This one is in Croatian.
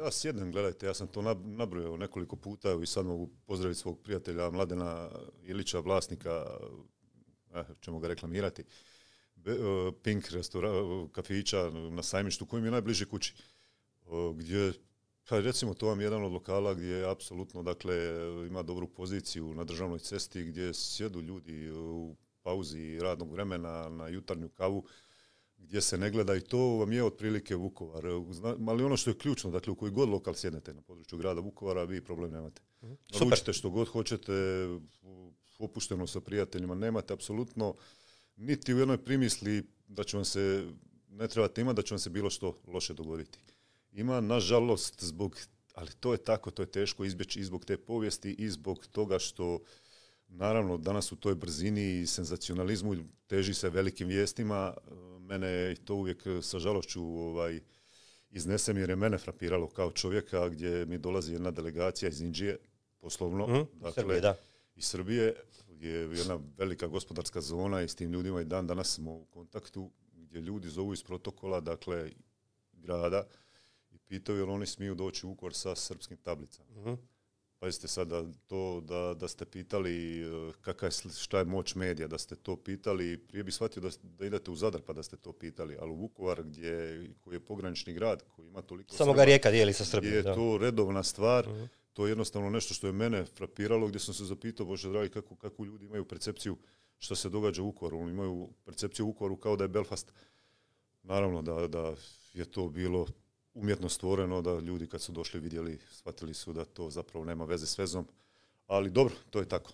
Ja sjednem, gledajte, ja sam to nabrojao nekoliko puta i sad mogu pozdraviti svog prijatelja Mladena Ilića, vlasnika, eh, ćemo ga reklamirati, eh, Pink restora, kafića na sajmištu koji mi je najbliži kući. Gdje, pa recimo to vam je jedan od lokala gdje je apsolutno, dakle, ima dobru poziciju na državnoj cesti gdje sjedu ljudi u pauzi radnog vremena na jutarnju kavu gdje se ne gleda i to vam je otprilike Vukovar. Ali ono što je ključno, dakle u koji god lokal sjednete na području grada Vukovara, vi problem nemate. Mhm. Naručite što god hoćete, opušteno sa prijateljima, nemate apsolutno niti u jednoj primisli da će vam se, ne trebate imati da će vam se bilo što loše dogoditi. Ima, nažalost, zbog, ali to je tako, to je teško izbjeći i zbog te povijesti i zbog toga što Naravno, danas u toj brzini i senzacionalizmu teži se velikim vijestima. Mene to uvijek sa žalošću ovaj, iznesem jer je mene frapiralo kao čovjeka gdje mi dolazi jedna delegacija iz Indije, poslovno, mm, dakle, Srbije, da. iz Srbije, gdje je jedna velika gospodarska zona i s tim ljudima i dan danas smo u kontaktu, gdje ljudi zovu iz protokola, dakle, grada i pitaju jel oni smiju doći u Ukor sa srpskim tablicama. Mm-hmm. Pazite sada to da, da ste pitali e, kakva je, šta je moć medija, da ste to pitali, prije bi shvatio da, da idete u Zadar pa da ste to pitali, ali u Vukovar gdje, koji je pogranični grad, koji ima toliko... Samo ga rijeka dijeli sa Srbijom. Je to redovna stvar, uh to je jednostavno nešto što je mene frapiralo, gdje sam se zapitao, Bože dragi, kako, kako ljudi imaju percepciju što se događa u Vukovaru. Oni imaju percepciju u Vukovaru kao da je Belfast. Naravno da, da je to bilo umjetno stvoreno da ljudi kad su došli vidjeli, shvatili su da to zapravo nema veze s vezom. Ali dobro, to je tako.